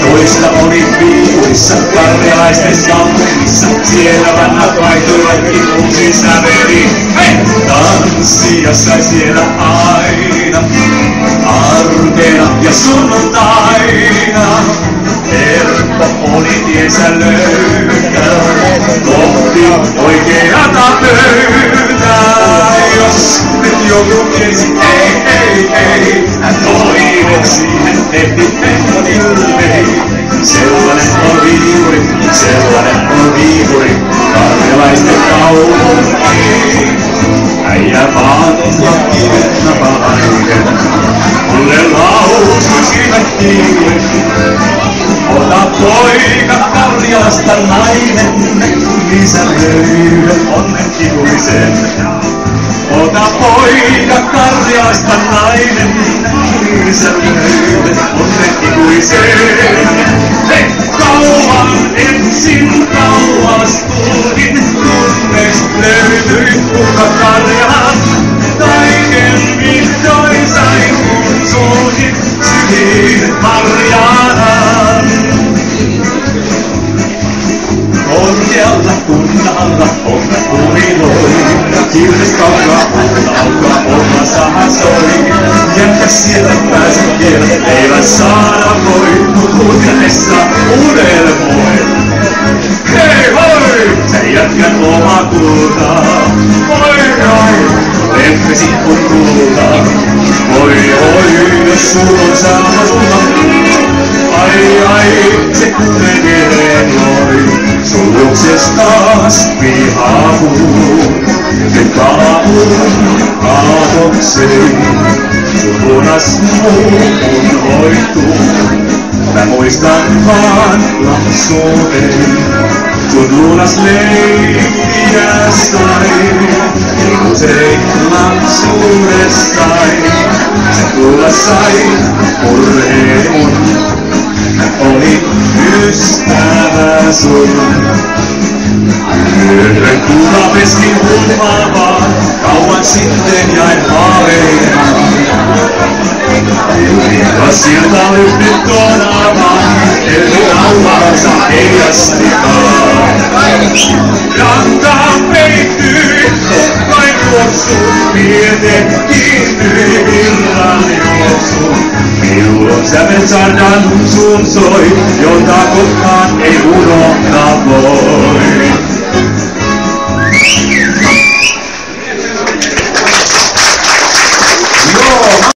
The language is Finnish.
Toista oli piurissa, karjalaisten kaupungissa, siellä vanhat vaihtoi kaikki uusi säveli. Tanssia sai siellä aina, arkena ja sunnuntaina. Helppo oli tiensä löytää, kohti oikeata pöytää. Jos nyt joku tiesi, ei, ei, sellainen on viipuri, karjalaisten kaupunki. Äijä vaatin ja kirnapalainen, mulle lausuisivat kiiret. Ota poika Karjalasta nainen, niin sä löydät onnen ikuisen. Ota poika Karjalasta nainen, niin sä löydät onnen ikuisen. Kunnalla on kurinoi, kirves kaukaa alkaa olla saha soi. Jätkä sieltä päästä vielä, eivät saada voi, mut huutelessa uudelle voi. Hei hoi, se jätkän oma kulta, oi oi, lempesi kun kulta. Oi oi, jos sul on sauma, ai ai, se kuulee loi. Suluksesta taas vihahuu, nyt kaapuun kaatokseen. Sun lunas muuhun hoituu, mä muistan vaan lapsuuden. Kun lunas leikkiästain, niin usein lapsuudestain. Se tulla sai murheen mun, oli ystävä sun. Yhden kuulapestin huomaavaa, kauan sitten jäin haaveilemaan. Ja siltä nyt tonaamaan, eli rauhansa heijastikaan. Rantaan peittyi, vain juoksuun, piirteet kiinnyi virran juoksuun. Milloin sävel saadaan sun soi, jota koskaan ei unohtaa voi.